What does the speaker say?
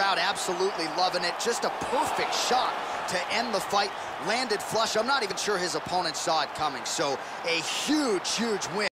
Crowd absolutely loving it. Just a perfect shot to end the fight. Landed flush. I'm not even sure his opponent saw it coming. So a huge, huge win.